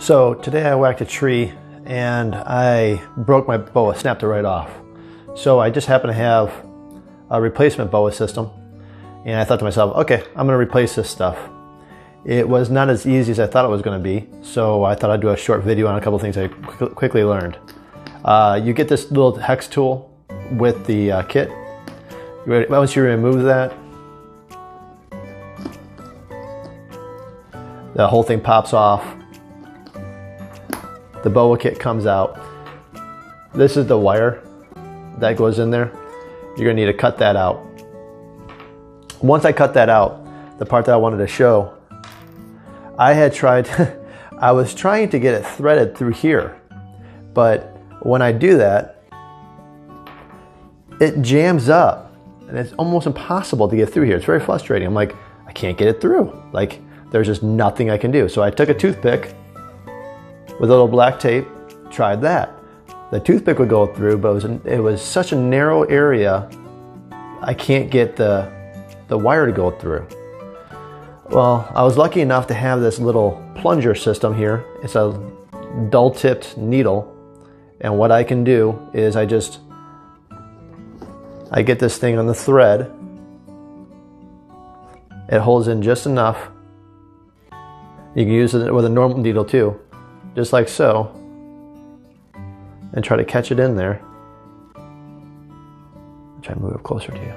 So today I whacked a tree and I broke my boa, snapped it right off. So I just happen to have a replacement boa system and I thought to myself, okay, I'm gonna replace this stuff. It was not as easy as I thought it was gonna be, so I thought I'd do a short video on a couple things I quickly learned. Uh, you get this little hex tool with the uh, kit. Once you remove that, the whole thing pops off. The boa kit comes out. This is the wire that goes in there. You're gonna need to cut that out. Once I cut that out, the part that I wanted to show, I had tried, I was trying to get it threaded through here, but when I do that, it jams up and it's almost impossible to get through here. It's very frustrating. I'm like, I can't get it through. Like, there's just nothing I can do. So I took a toothpick with a little black tape, tried that. The toothpick would go through, but it was, it was such a narrow area, I can't get the the wire to go through. Well, I was lucky enough to have this little plunger system here. It's a dull tipped needle. And what I can do is I just, I get this thing on the thread. It holds in just enough. You can use it with a normal needle too, just like so. And try to catch it in there. Try to move it closer to you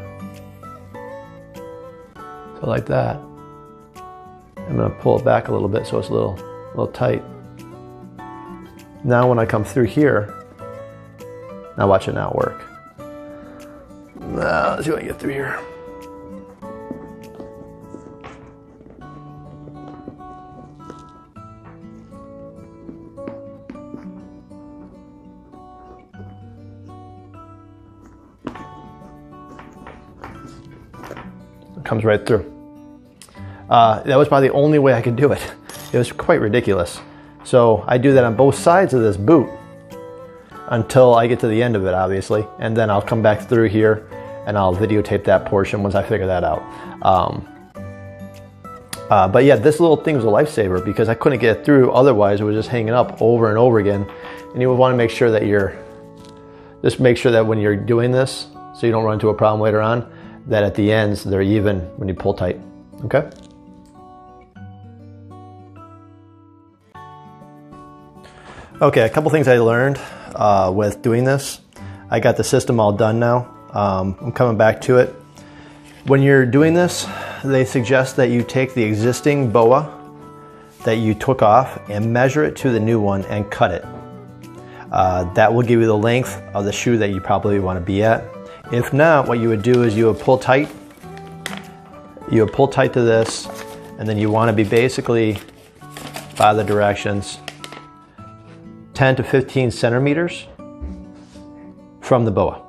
So like that. I'm gonna pull it back a little bit so it's a little, a little tight. Now when I come through here, now watch it now work. Now let's see what I get through here. Comes right through. Uh, that was probably the only way I could do it. It was quite ridiculous. So I do that on both sides of this boot until I get to the end of it, obviously. And then I'll come back through here and I'll videotape that portion once I figure that out. Um, uh, but yeah, this little thing was a lifesaver because I couldn't get it through. Otherwise, it was just hanging up over and over again. And you would want to make sure that you're, just make sure that when you're doing this, so you don't run into a problem later on, that at the ends, they're even when you pull tight, okay? Okay, a couple things I learned uh, with doing this. I got the system all done now. Um, I'm coming back to it. When you're doing this, they suggest that you take the existing boa that you took off and measure it to the new one and cut it. Uh, that will give you the length of the shoe that you probably want to be at. If not, what you would do is you would pull tight. You would pull tight to this, and then you want to be basically by the directions 10 to 15 centimeters from the boa.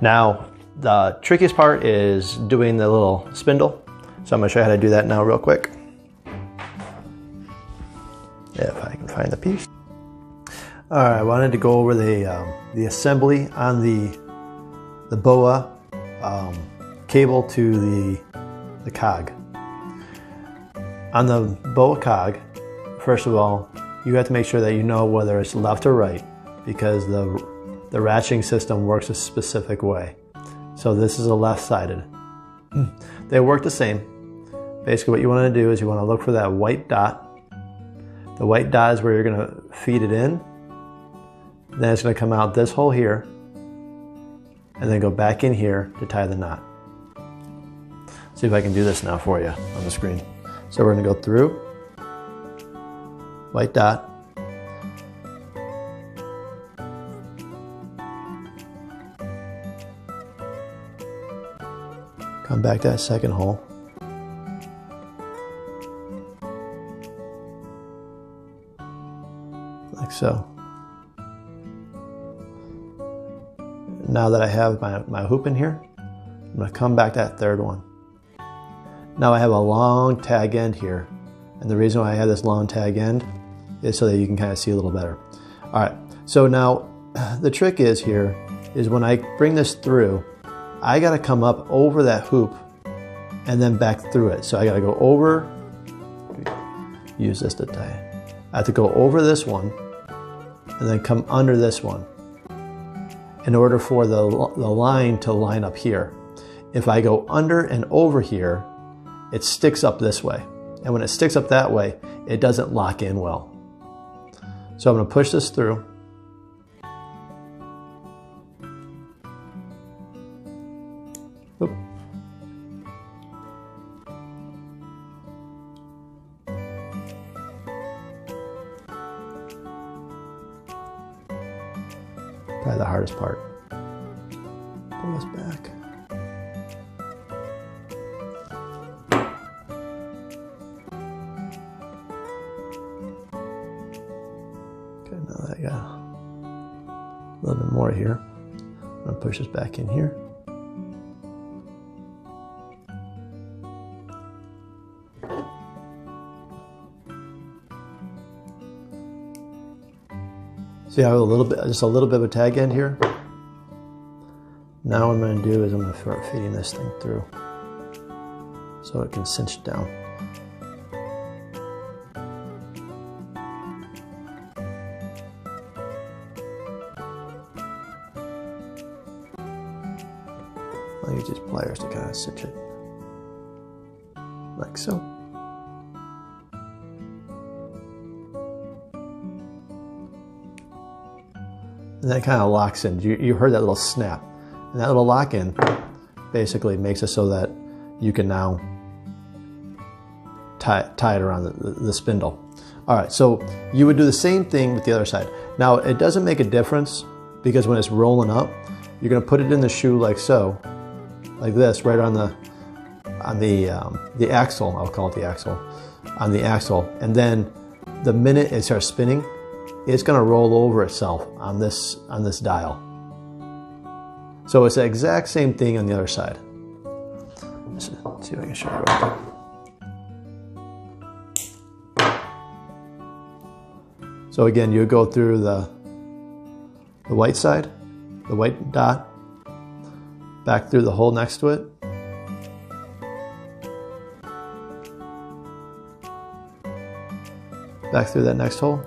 Now, the trickiest part is doing the little spindle. So I'm gonna show you how to do that now real quick. If I can find the piece. All right, I wanted to go over the, um, the assembly on the, the boa um, cable to the, the cog. On the boa cog, first of all, you have to make sure that you know whether it's left or right because the, the ratcheting system works a specific way. So this is a left-sided. they work the same. Basically what you want to do is you want to look for that white dot. The white dot is where you're going to feed it in. Then it's going to come out this hole here and then go back in here to tie the knot. See if I can do this now for you on the screen. So we're going to go through like that. Come back to that second hole. Like so. Now that I have my, my hoop in here, I'm to come back that third one. Now I have a long tag end here. And the reason why I have this long tag end is so that you can kind of see a little better. All right, so now the trick is here is when I bring this through, I gotta come up over that hoop and then back through it. So I gotta go over, use this to tie I have to go over this one and then come under this one in order for the, the line to line up here. If I go under and over here, it sticks up this way. And when it sticks up that way, it doesn't lock in well. So I'm going to push this through. Probably the hardest part. Pull this back. Okay, now that I got a little bit more here, I'm gonna push this back in here. See how a little bit, just a little bit of a tag end here? Now what I'm gonna do is I'm gonna start feeding this thing through so it can cinch down. I'll use these pliers to kind of cinch it like so. And that kind of locks in. You, you heard that little snap. And that little lock in basically makes it so that you can now tie, tie it around the, the, spindle. All right, so you would do the same thing with the other side. Now, it doesn't make a difference because when it's rolling up, you're gonna put it in the shoe like so, like this, right on the on the um, the axle. I'll call it the axle, on the axle, and then the minute it starts spinning, it's going to roll over itself on this on this dial. So it's the exact same thing on the other side. Let's see if I can show you. So again, you go through the the white side, the white dot, back through the hole next to it. Back through that next hole.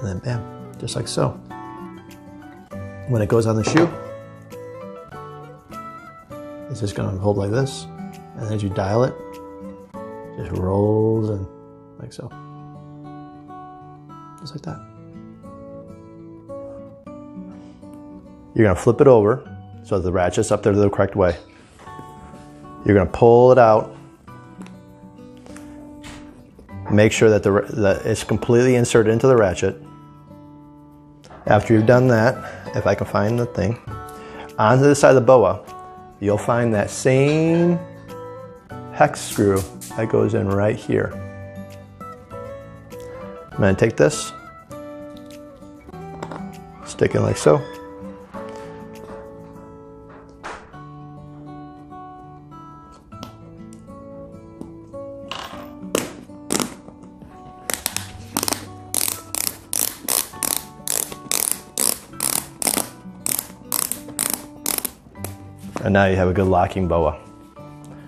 And then bam, just like so. When it goes on the shoe, it's just gonna hold like this. And as you dial it, it just rolls in like so. Just like that. You're gonna flip it over so the ratchet's up there the correct way. You're gonna pull it out make sure that, the, that it's completely inserted into the ratchet. After you've done that, if I can find the thing, onto the side of the boa, you'll find that same hex screw that goes in right here. I'm gonna take this, stick it like so. And now you have a good locking boa,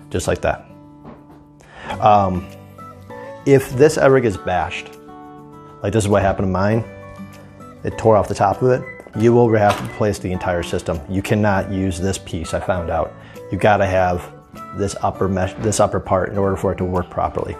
just like that. Um, if this ever gets bashed, like this is what happened to mine, it tore off the top of it, you will have to replace the entire system. You cannot use this piece, I found out. You gotta have this upper mesh, this upper part in order for it to work properly.